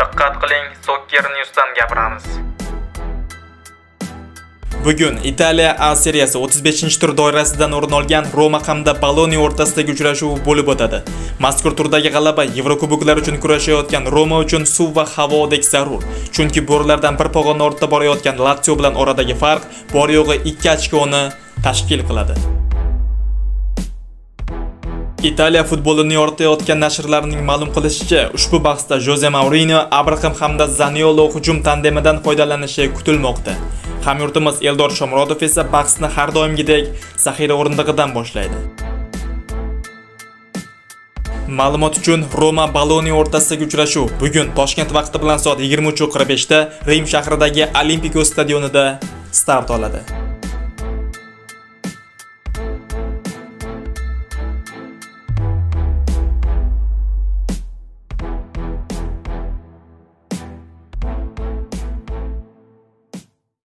Diqqat qiling, Soccer News'dan gapiramiz. Bugun Italiya A seriyasi 35-tur doirasidan o'rin olgan Roma hamda Bologna o'rtasidagi uchrashuv bo'lib o'tadi. Mazkur turdagi g'alaba Yevrokuboklar uchun kurashayotgan Roma uchun suv va havodek zarur. Chunki bo'rlardan bir pog'ona ortda borayotgan Lazio bilan oradagi farq bor yo'g'i 2 ochkoni tashkil qiladi. Italiya futbolini yoritayotgan nashrlarning ma'lum qilishicha, ushbu bahsda Jose Mourinho, Abraham hamda Zaniolo hujum tandemidan foydalanishi kutilmoqda. Hamyurtimiz Eldor Shomurodov esa bahsni har doimgidek zaxira o'rindig'idan boshlaydi. Ma'lumot uchun Roma Baloni o'rtasidagi uchrashuv bugun Toshkent vaqti bilan soat 23:45 da Rim shahridagi Olimpico stadionida start oladi.